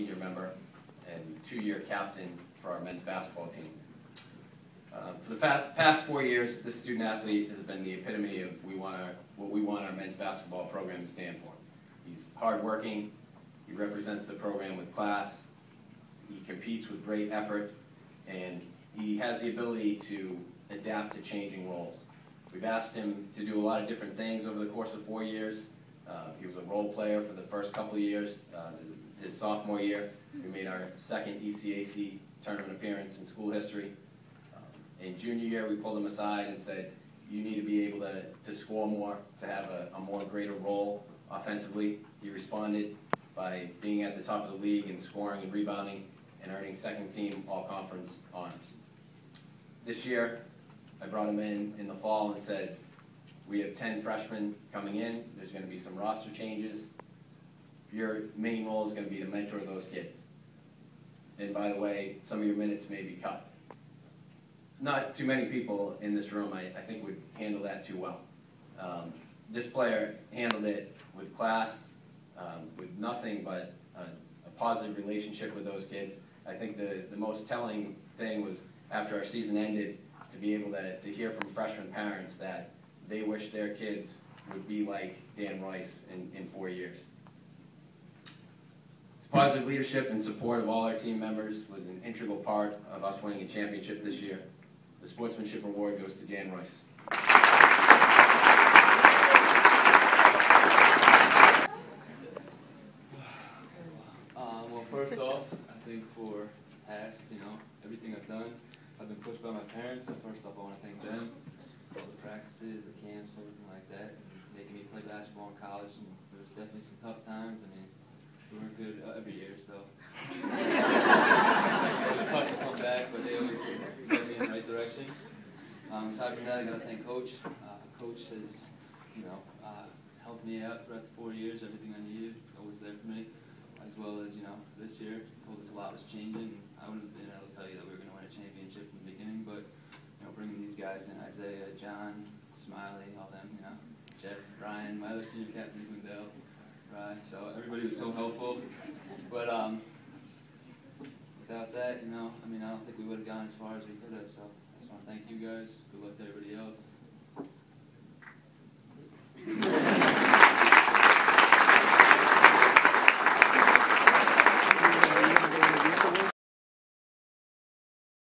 senior member and two-year captain for our men's basketball team. Uh, For the past four years, this student athlete has been the epitome of we want our, what we want our men's basketball program to stand for. He's hardworking, he represents the program with class, he competes with great effort, and he has the ability to adapt to changing roles. We've asked him to do a lot of different things over the course of four years. Uh, he was a role player for the first couple of years. Uh, his sophomore year, we made our second ECAC tournament appearance in school history. Um, In junior year, we pulled him aside and said, you need to be able to, to score more, to have a, a more greater role offensively. He responded by being at the top of the league and scoring and rebounding and earning second team all-conference honors. This year, I brought him in in the fall and said, we have ten freshmen coming in, there's gonna be some roster changes. Your main role is gonna be to mentor those kids. And by the way, some of your minutes may be cut. Not too many people in this room, I, I think, would handle that too well. Um, this player handled it with class, um, with nothing but a, a positive relationship with those kids. I think the, the most telling thing was after our season ended, to be able to, to hear from freshman parents that they wish their kids would be like Dan Royce in, in four years. Positive leadership and support of all our team members was an integral part of us winning a championship this year. The sportsmanship award goes to Dan Royce. Uh, well, first off, I think for past, you know, everything I've done, I've been pushed by my parents. So first off, I want to thank them for all the practices, the camps, everything like that, making me play basketball in college. And there was definitely some tough times. I mean, we weren't good uh, every year, so it was tough to come back, but they always led me in the right direction. Um, aside from that, I got to thank Coach. Uh, Coach has, you know, uh, helped me out throughout the four years. Everything I needed, always there for me as well as, you know, this year, told us a lot was changing. I wouldn't have been able to tell you that we were going to win a championship from the beginning, but, you know, bringing these guys in, Isaiah, John, Smiley, all them, you know, Jeff, Ryan, my other senior captains, Wendell, Ryan, so everybody was so helpful. But, um, without that, you know, I mean, I don't think we would have gone as far as we could have, so I just want to thank you guys. Good luck to everybody else.